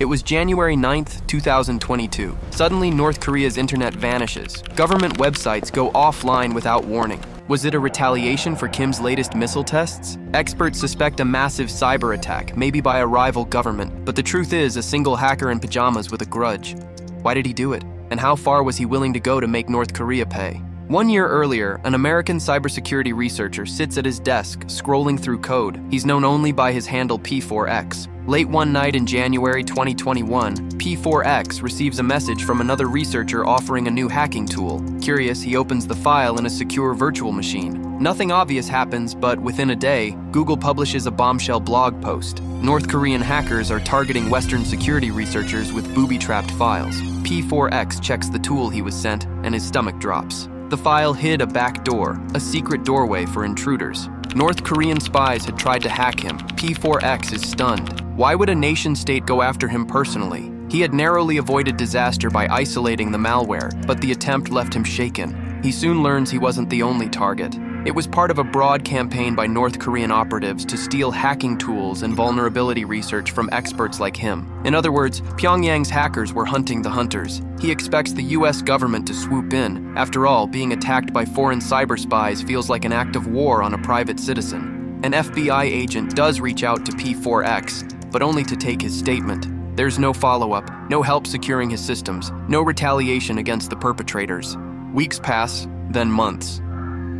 It was January 9th, 2022. Suddenly, North Korea's internet vanishes. Government websites go offline without warning. Was it a retaliation for Kim's latest missile tests? Experts suspect a massive cyber attack, maybe by a rival government, but the truth is a single hacker in pajamas with a grudge. Why did he do it? And how far was he willing to go to make North Korea pay? One year earlier, an American cybersecurity researcher sits at his desk, scrolling through code. He's known only by his handle P4X. Late one night in January 2021, P4X receives a message from another researcher offering a new hacking tool. Curious, he opens the file in a secure virtual machine. Nothing obvious happens, but within a day, Google publishes a bombshell blog post. North Korean hackers are targeting Western security researchers with booby trapped files. P4X checks the tool he was sent, and his stomach drops. The file hid a back door, a secret doorway for intruders. North Korean spies had tried to hack him. P4X is stunned. Why would a nation state go after him personally? He had narrowly avoided disaster by isolating the malware, but the attempt left him shaken. He soon learns he wasn't the only target. It was part of a broad campaign by North Korean operatives to steal hacking tools and vulnerability research from experts like him. In other words, Pyongyang's hackers were hunting the hunters. He expects the US government to swoop in. After all, being attacked by foreign cyber spies feels like an act of war on a private citizen. An FBI agent does reach out to P4X, but only to take his statement. There's no follow up, no help securing his systems, no retaliation against the perpetrators. Weeks pass, then months.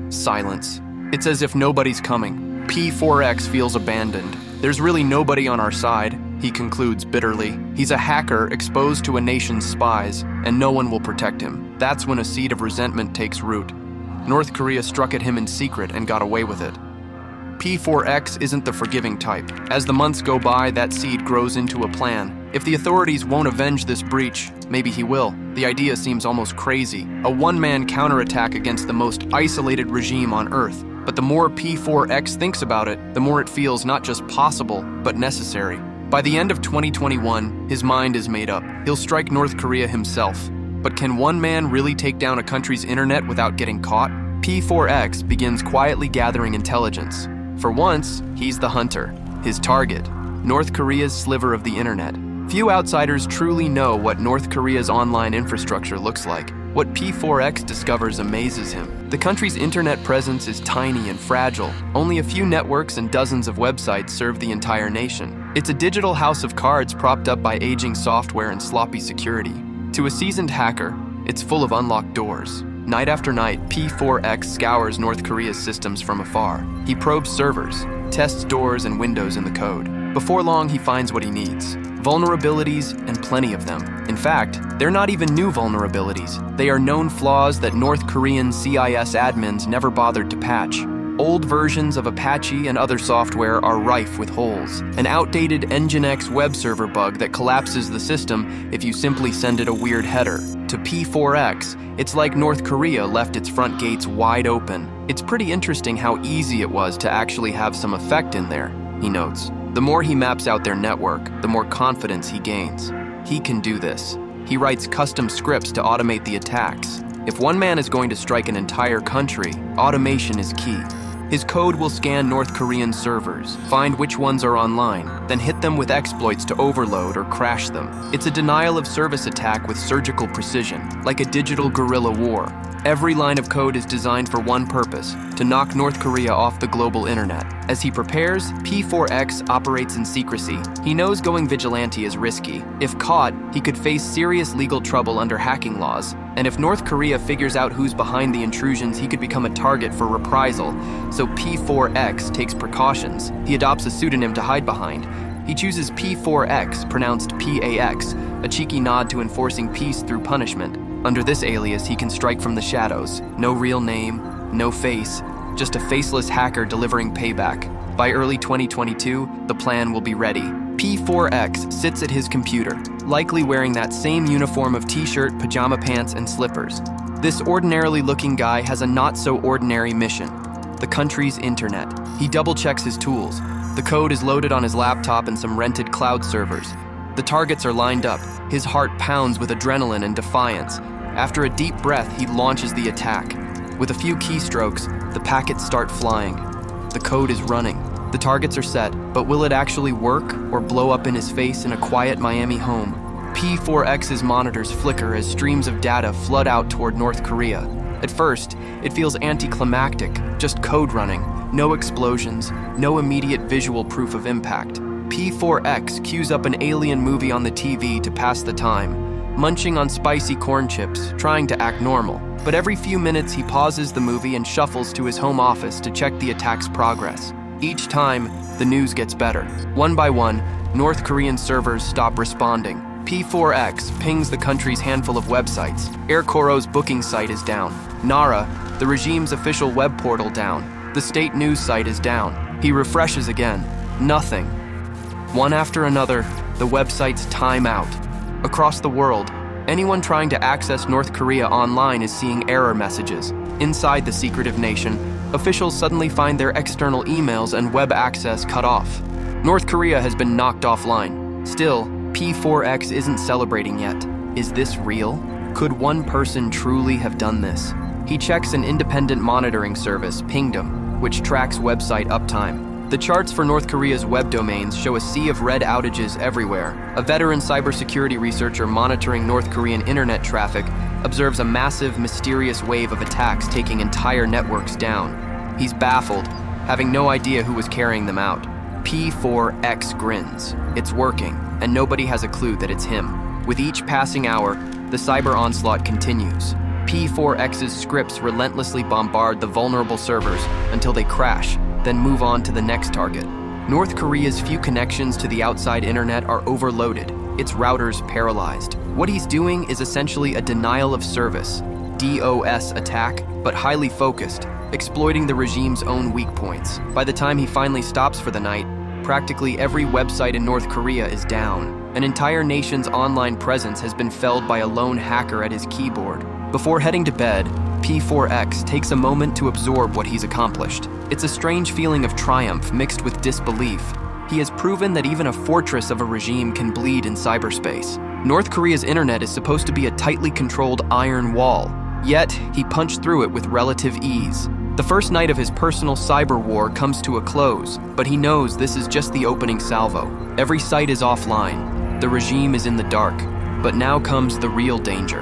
Silence. It's as if nobody's coming. P4X feels abandoned. There's really nobody on our side, he concludes bitterly. He's a hacker exposed to a nation's spies, and no one will protect him. That's when a seed of resentment takes root. North Korea struck at him in secret and got away with it. P4X isn't the forgiving type. As the months go by, that seed grows into a plan. If the authorities won't avenge this breach, maybe he will. The idea seems almost crazy. A one man counterattack against the most isolated regime on Earth. But the more P4X thinks about it, the more it feels not just possible, but necessary. By the end of 2021, his mind is made up. He'll strike North Korea himself. But can one man really take down a country's internet without getting caught? P4X begins quietly gathering intelligence. For once, he's the hunter, his target, North Korea's sliver of the internet. Few outsiders truly know what North Korea's online infrastructure looks like. What P4X discovers amazes him. The country's internet presence is tiny and fragile. Only a few networks and dozens of websites serve the entire nation. It's a digital house of cards propped up by aging software and sloppy security. To a seasoned hacker, it's full of unlocked doors. Night after night, P4X scours North Korea's systems from afar. He probes servers, tests doors and windows in the code. Before long, he finds what he needs vulnerabilities and plenty of them. In fact, they're not even new vulnerabilities. They are known flaws that North Korean sysadmins never bothered to patch. Old versions of Apache and other software are rife with holes. An outdated Nginx web server bug that collapses the system if you simply send it a weird header. To P4X, it's like North Korea left its front gates wide open. It's pretty interesting how easy it was to actually have some effect in there, he notes. The more he maps out their network, the more confidence he gains. He can do this. He writes custom scripts to automate the attacks. If one man is going to strike an entire country, automation is key. His code will scan North Korean servers, find which ones are online, then hit them with exploits to overload or crash them. It's a denial of service attack with surgical precision, like a digital guerrilla war. Every line of code is designed for one purpose to knock North Korea off the global internet. As he prepares, P4X operates in secrecy. He knows going vigilante is risky. If caught, he could face serious legal trouble under hacking laws. And if North Korea figures out who's behind the intrusions, he could become a target for reprisal. So P4X takes precautions. He adopts a pseudonym to hide behind. He chooses P4X, pronounced PAX, a cheeky nod to enforcing peace through punishment. Under this alias, he can strike from the shadows. No real name, no face, just a faceless hacker delivering payback. By early 2022, the plan will be ready. P4X sits at his computer, likely wearing that same uniform of t shirt, pajama pants, and slippers. This ordinarily looking guy has a not so ordinary mission the country's internet. He double checks his tools. The code is loaded on his laptop and some rented cloud servers. The targets are lined up. His heart pounds with adrenaline and defiance. After a deep breath, he launches the attack. With a few keystrokes, the packets start flying. The code is running. The targets are set, but will it actually work or blow up in his face in a quiet Miami home? P4X's monitors flicker as streams of data flood out toward North Korea. At first, it feels anticlimactic, just code running, no explosions, no immediate visual proof of impact. P4X cues up an alien movie on the TV to pass the time, munching on spicy corn chips, trying to act normal. But every few minutes, he pauses the movie and shuffles to his home office to check the attack's progress. Each time, the news gets better. One by one, North Korean servers stop responding. P4X pings the country's handful of websites. Air Koryo's booking site is down. Nara, the regime's official web portal, down. The state news site is down. He refreshes again. Nothing. One after another, the websites time out. Across the world, anyone trying to access North Korea online is seeing error messages. Inside the secretive nation, officials suddenly find their external emails and web access cut off. North Korea has been knocked offline. Still, P4X isn't celebrating yet. Is this real? Could one person truly have done this? He checks an independent monitoring service, Pingdom, which tracks website uptime. The charts for North Korea's web domains show a sea of red outages everywhere. A veteran cybersecurity researcher monitoring North Korean internet traffic observes a massive, mysterious wave of attacks taking entire networks down. He's baffled, having no idea who was carrying them out. P4X grins. It's working, and nobody has a clue that it's him. With each passing hour, the cyber onslaught continues. P4X's scripts relentlessly bombard the vulnerable servers until they crash, then move on to the next target. North Korea's few connections to the outside internet are overloaded, its routers paralyzed. What he's doing is essentially a denial of service, DOS attack, but highly focused, exploiting the regime's own weak points. By the time he finally stops for the night, practically every website in North Korea is down. An entire nation's online presence has been felled by a lone hacker at his keyboard. Before heading to bed, P4X takes a moment to absorb what he's accomplished. It's a strange feeling of triumph mixed with disbelief. He has proven that even a fortress of a regime can bleed in cyberspace. North Korea's internet is supposed to be a tightly controlled iron wall, yet he punched through it with relative ease. The first night of his personal cyber war comes to a close, but he knows this is just the opening salvo. Every site is offline. The regime is in the dark. But now comes the real danger.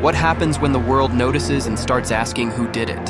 What happens when the world notices and starts asking who did it?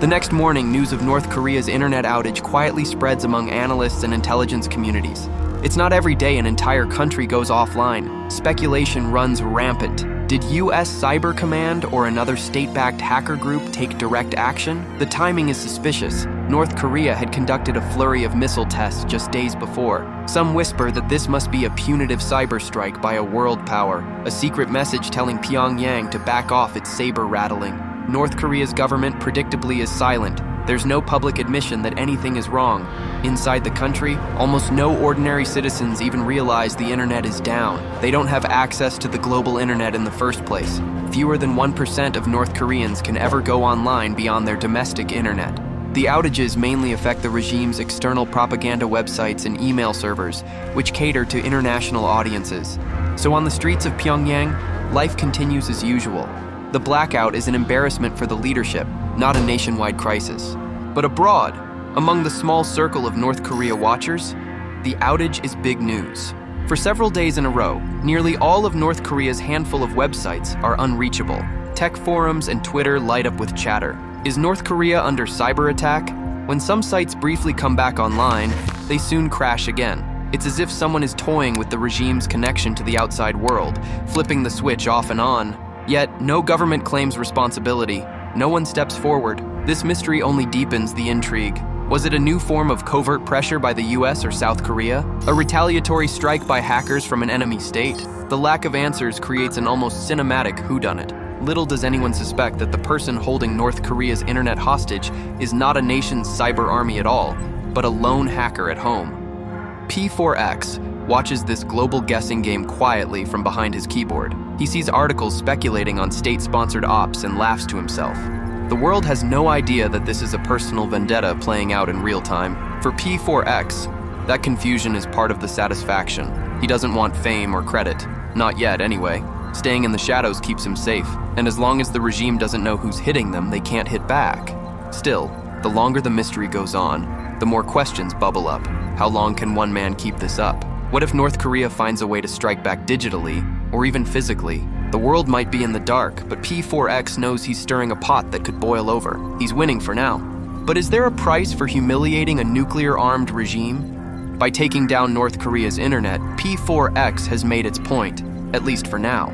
The next morning, news of North Korea's internet outage quietly spreads among analysts and intelligence communities. It's not every day an entire country goes offline. Speculation runs rampant. Did US Cyber Command or another state backed hacker group take direct action? The timing is suspicious. North Korea had conducted a flurry of missile tests just days before. Some whisper that this must be a punitive cyber strike by a world power, a secret message telling Pyongyang to back off its saber rattling. North Korea's government predictably is silent. There's no public admission that anything is wrong. Inside the country, almost no ordinary citizens even realize the internet is down. They don't have access to the global internet in the first place. Fewer than 1% of North Koreans can ever go online beyond their domestic internet. The outages mainly affect the regime's external propaganda websites and email servers, which cater to international audiences. So on the streets of Pyongyang, life continues as usual. The blackout is an embarrassment for the leadership, not a nationwide crisis. But abroad, among the small circle of North Korea watchers, the outage is big news. For several days in a row, nearly all of North Korea's handful of websites are unreachable. Tech forums and Twitter light up with chatter. Is North Korea under cyber attack? When some sites briefly come back online, they soon crash again. It's as if someone is toying with the regime's connection to the outside world, flipping the switch off and on. Yet, no government claims responsibility. No one steps forward. This mystery only deepens the intrigue. Was it a new form of covert pressure by the US or South Korea? A retaliatory strike by hackers from an enemy state? The lack of answers creates an almost cinematic whodunit. Little does anyone suspect that the person holding North Korea's internet hostage is not a nation's cyber army at all, but a lone hacker at home. P4X watches this global guessing game quietly from behind his keyboard. He sees articles speculating on state sponsored ops and laughs to himself. The world has no idea that this is a personal vendetta playing out in real time. For P4X, that confusion is part of the satisfaction. He doesn't want fame or credit. Not yet, anyway. Staying in the shadows keeps him safe, and as long as the regime doesn't know who's hitting them, they can't hit back. Still, the longer the mystery goes on, the more questions bubble up. How long can one man keep this up? What if North Korea finds a way to strike back digitally, or even physically? The world might be in the dark, but P4X knows he's stirring a pot that could boil over. He's winning for now. But is there a price for humiliating a nuclear armed regime? By taking down North Korea's internet, P4X has made its point, at least for now.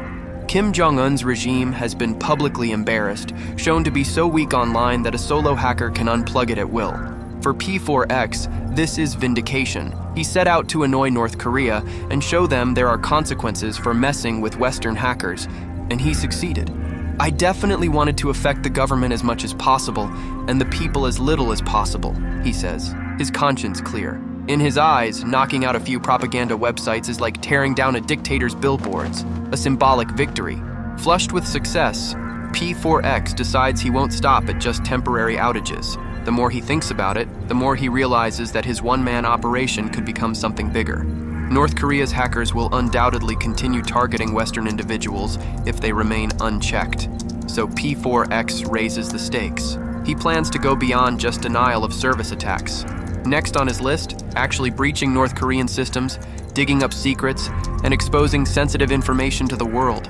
Kim Jong un's regime has been publicly embarrassed, shown to be so weak online that a solo hacker can unplug it at will. For P4X, this is vindication. He set out to annoy North Korea and show them there are consequences for messing with Western hackers, and he succeeded. I definitely wanted to affect the government as much as possible and the people as little as possible, he says, his conscience clear. In his eyes, knocking out a few propaganda websites is like tearing down a dictator's billboards, a symbolic victory. Flushed with success, P4X decides he won't stop at just temporary outages. The more he thinks about it, the more he realizes that his one man operation could become something bigger. North Korea's hackers will undoubtedly continue targeting Western individuals if they remain unchecked. So P4X raises the stakes. He plans to go beyond just denial of service attacks. Next on his list, actually breaching North Korean systems, digging up secrets, and exposing sensitive information to the world.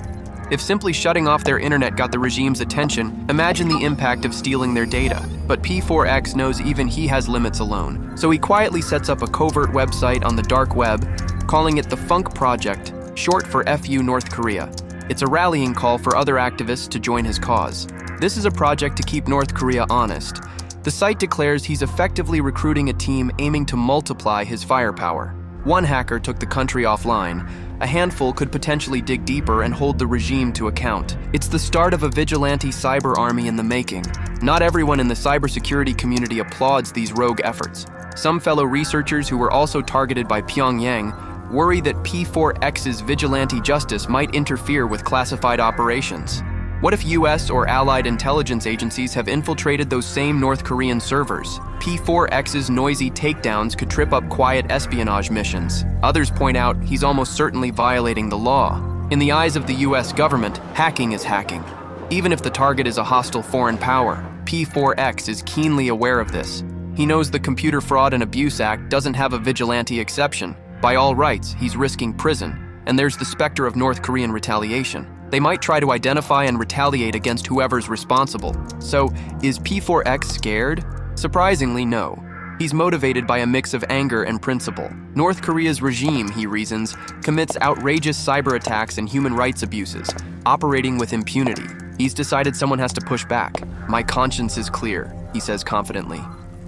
If simply shutting off their internet got the regime's attention, imagine the impact of stealing their data. But P4X knows even he has limits alone, so he quietly sets up a covert website on the dark web, calling it the Funk Project, short for FU North Korea. It's a rallying call for other activists to join his cause. This is a project to keep North Korea honest. The site declares he's effectively recruiting a team aiming to multiply his firepower. One hacker took the country offline. A handful could potentially dig deeper and hold the regime to account. It's the start of a vigilante cyber army in the making. Not everyone in the cybersecurity community applauds these rogue efforts. Some fellow researchers who were also targeted by Pyongyang worry that P4X's vigilante justice might interfere with classified operations. What if US or allied intelligence agencies have infiltrated those same North Korean servers? P4X's noisy takedowns could trip up quiet espionage missions. Others point out he's almost certainly violating the law. In the eyes of the US government, hacking is hacking. Even if the target is a hostile foreign power, P4X is keenly aware of this. He knows the Computer Fraud and Abuse Act doesn't have a vigilante exception. By all rights, he's risking prison, and there's the specter of North Korean retaliation. They might try to identify and retaliate against whoever's responsible. So, is P4X scared? Surprisingly, no. He's motivated by a mix of anger and principle. North Korea's regime, he reasons, commits outrageous cyber attacks and human rights abuses, operating with impunity. He's decided someone has to push back. My conscience is clear, he says confidently.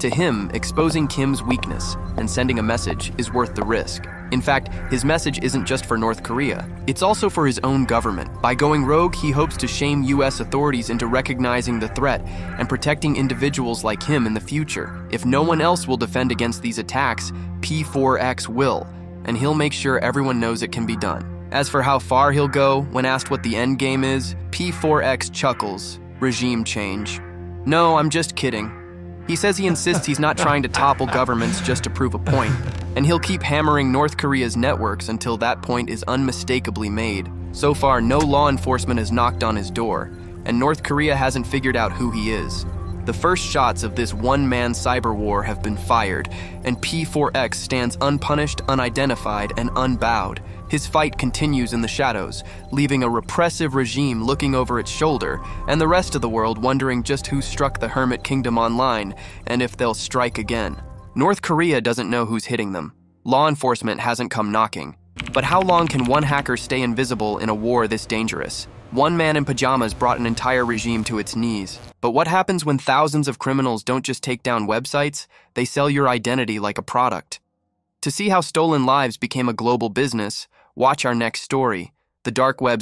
To him, exposing Kim's weakness and sending a message is worth the risk. In fact, his message isn't just for North Korea, it's also for his own government. By going rogue, he hopes to shame US authorities into recognizing the threat and protecting individuals like him in the future. If no one else will defend against these attacks, P4X will, and he'll make sure everyone knows it can be done. As for how far he'll go, when asked what the end game is, P4X chuckles. Regime change. No, I'm just kidding. He says he insists he's not trying to topple governments just to prove a point, and he'll keep hammering North Korea's networks until that point is unmistakably made. So far, no law enforcement has knocked on his door, and North Korea hasn't figured out who he is. The first shots of this one man cyber war have been fired, and P4X stands unpunished, unidentified, and unbowed. His fight continues in the shadows, leaving a repressive regime looking over its shoulder, and the rest of the world wondering just who struck the Hermit Kingdom online and if they'll strike again. North Korea doesn't know who's hitting them. Law enforcement hasn't come knocking. But how long can one hacker stay invisible in a war this dangerous? One man in pajamas brought an entire regime to its knees. But what happens when thousands of criminals don't just take down websites, they sell your identity like a product? To see how stolen lives became a global business, watch our next story The Dark Web's